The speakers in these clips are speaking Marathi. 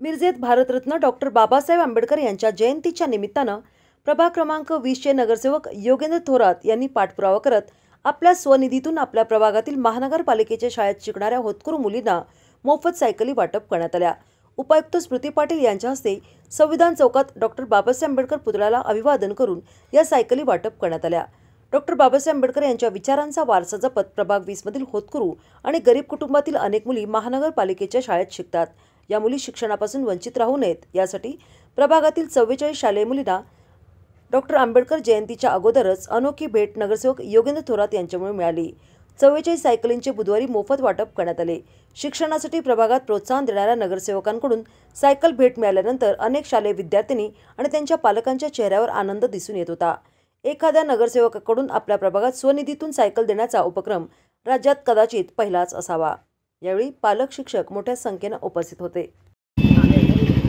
मिरजेत भारतरत्न डॉक्टर बाबासाहेब आंबेडकर यांच्या जयंतीच्या निमित्तानं प्रभाग क्रमांक वीसचे नगरसेवक योगेंद्र थोरात यांनी पाठपुरावा करत आपल्या स्वनिधीतून आपल्या प्रभागातील महानगरपालिकेच्या शाळेत शिकणाऱ्या होतकरू मुलींना मोफत सायकली वाटप करण्यात आल्या. उपायुक्त स्मृती पाटील यांच्या हस्ते संविधान चौकात डॉक्टर बाबासाहेब आंबेडकर पुतळ्याला अभिवादन करून या सायकली वाटप करण्यात आल्या. डॉक्टर बाबासाहेब आंबेडकर यांच्या विचारांचा वारसा जपत प्रभाग वीसमधील होतकरू आणि गरीब कुटुंबातील अनेक मुली महानगरपालिकेच्या शाळेत शिकतात. या मुली शिक्षणापासून वंचित राहू नयेत. यासाठी प्रभागातील चव्वेचाळीस शालेय मुलींना डॉक्टर आंबेडकर जयंतीच्या अगोदरच अनोखी भेट नगरसेवक योगेंद्र थोरात यांच्यामुळे मिळाली. चव्वेचाळीस सायकलींचे बुधवारी मोफत वाटप करण्यात आले. शिक्षणासाठी प्रभागात प्रोत्साहन देणाऱ्या नगरसेवकांकडून सायकल भेट मिळाल्यानंतर अनेक शालेय विद्यार्थिनी आणि त्यांच्या पालकांच्या चेहऱ्यावर आनंद दिसून येत होता. एखाद्या नगरसेवकाकडून आपल्या प्रभागात स्वनिधीतून सायकल देण्याचा उपक्रम राज्यात कदाचित पहिलाच असावा. यावेळी पालक शिक्षक मोठ्या संख्येनं उपस्थित होते.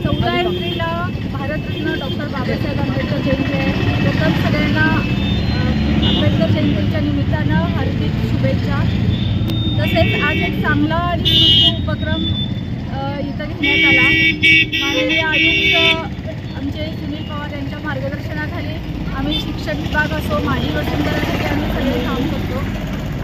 चौदा एप्रिलला भारतरत्न डॉक्टर बाबासाहेब आंबेडकर जयंती आहे. प्रथम सगळ्यांना आंबेडकर जयंतीच्या निमित्तानं हार्दिक शुभेच्छा. तसेच आज एक चांगला आणि उपक्रम इथं घेण्यात आला. माननीय आयुक्त आमचे सुनील पवार यांच्या मार्गदर्शनाखाली आम्ही शिक्षण विभाग असो माजी वसुंधरा आम्ही सगळे काम करतो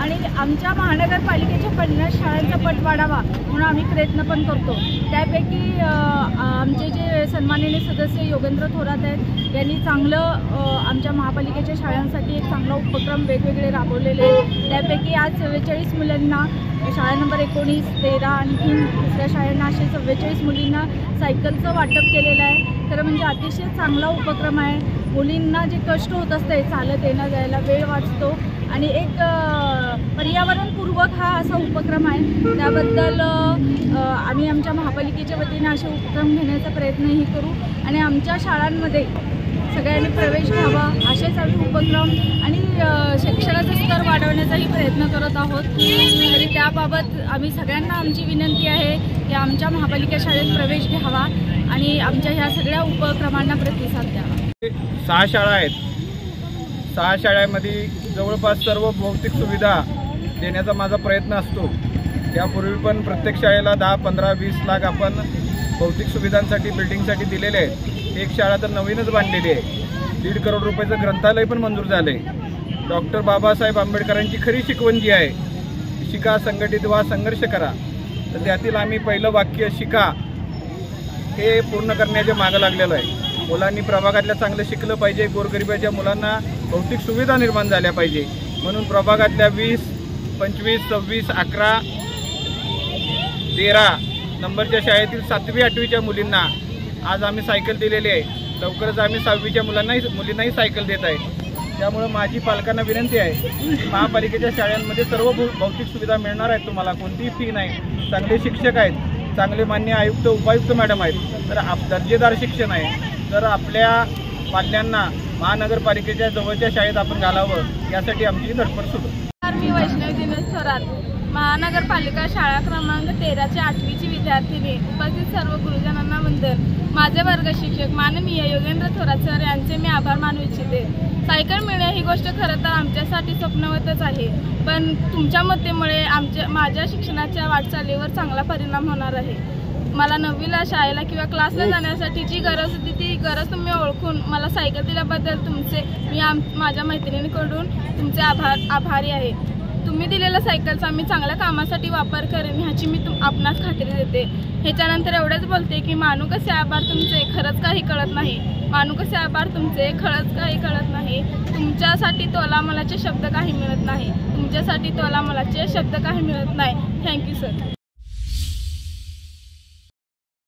आणि आमच्या महानगरपालिकेच्या पन्नास शाळांचा पट वाढावा म्हणून आम्ही प्रयत्न पण करतो. त्यापैकी आमचे जे सन्माननीय सदस्य योगेंद्र थोरात आहेत यांनी चांगलं आमच्या महापालिकेच्या शाळांसाठी एक चांगला उपक्रम वेगवेगळे राबवलेले आहेत. त्यापैकी आज चव्वेचाळीस मुलांना शाळा नंबर एकोणीस तेरा आणखी दुसऱ्या शाळांना असे चव्वेचाळीस मुलींना सायकलचं वाटप केलेलं आहे. तर म्हणजे अतिशय चांगला उपक्रम आहे. मुलींना जे कष्ट होत असते चालत येणं जायला वेळ वाचतो. आणि एक पर्यावरणपूर्वक हा असा उपक्रम आहे. त्याबद्दल आम्ही आमच्या महापालिकेच्या वतीने असे उपक्रम घेण्याचा प्रयत्नही करू आणि आमच्या शाळांमध्ये सगळ्यांनी प्रवेश घ्यावा असेच आम्ही उपक्रम आणि शिक्षणाचा स्तर वाढवण्याचाही प्रयत्न करत आहोत. तरी त्याबाबत आम्ही सगळ्यांना आमची विनंती आहे की आमच्या महापालिका शाळेत प्रवेश घ्यावा आणि आमच्या ह्या सगळ्या उपक्रमांना प्रतिसाद द्यावा. सहा शाळा आहेत. सहा शाळांमध्ये जवळपास सर्व भौतिक सुविधा देण्याचा माझा प्रयत्न असतो. यापूर्वी पण प्रत्येक शाळेला दहा पंधरा वीस लाख आपण भौतिक सुविधांसाठी बिल्डिंगसाठी दिलेले आहेत. एक शाळा तर नवीनच बांधलेली आहे. दीड करोड रुपयाचं ग्रंथालय पण मंजूर झालं आहे डॉक्टर बाबासाहेब आंबेडकरांची खरी शिकवण जी आहे शिका संघटित व्हा संघर्ष करा. तर त्यातील आम्ही पहिलं वाक्य शिका हे पूर्ण करण्याच्या मागं लागलेलं आहे. मुलांनी प्रभागातल्या चांगलं शिकलं पाहिजे गोरगरिबाच्या मुलांना भौतिक सुविधा निर्माण झाल्या पाहिजे. म्हणून प्रभागातल्या वीस पंचवीस सव्वीस अकरा तेरा नंबरच्या शाळेतील सातवी आठवीच्या मुलींना आज आम्ही सायकल दिलेली आहे. लवकरच आम्ही सहावीच्या मुलांनाही मुलींनाही सायकल देत आहे. त्यामुळं माझी पालकांना विनंती आहे महापालिकेच्या शाळांमध्ये सर्व भौ- भौतिक सुविधा मिळणार आहेत तुम्हाला. कोणतीही फी नाही. चांगले शिक्षक आहेत चांगले मान्य आयुक्त उपायुक्त मॅडम आहेत. तर आप दर्जेदार शिक्षण आहे. तर आपल्या पाल्यांना महानगरपालिकेच्या जवळच्या शाळेत आपण घालावं यासाठी आमची धडपड सुरू. मी वैष्णवी दिनेश थोरात महानगरपालिका शाळा क्रमांक तेराची आठवीची विद्यार्थिनी उपस्थित सर्व गुरुजनांना वंदन. माझे वर्ग शिक्षक माननीय योगेंद्र थोरात सर यांचे मी आभार मानू इच्छिते. सायकल मिळणे ही गोष्ट खरं तर आमच्यासाठी स्वप्नवतच आहे पण तुमच्या मतेमुळे आमच्या माझ्या शिक्षणाच्या वाटचालीवर चांगला परिणाम होणार आहे. मला नववीला शाळेला किंवा क्लासला जाण्यासाठी जी गरज होती ती गरज तुम्ही ओळखून मला सायकल दिल्याबद्दल तुमचे मी आम माझ्या मैत्रिणीकडून तुमचे आभार आभारी आहे. तुम्ही दिलेल्या सायकलचा मी चांगल्या कामासाठी वापर करेन ह्याची मी तुम आपणास खात्री देते. ह्याच्यानंतर एवढंच बोलते की मानू कसे आभार तुमचे? खरंच काही कळत नाही. मानू कसे आभार तुमचे? खरंच काही कळत नाही. तुमच्यासाठी तोला मलाचे शब्द काही मिळत नाही. तुमच्यासाठी तोला मलाचे शब्द काही मिळत नाही. Thank you sir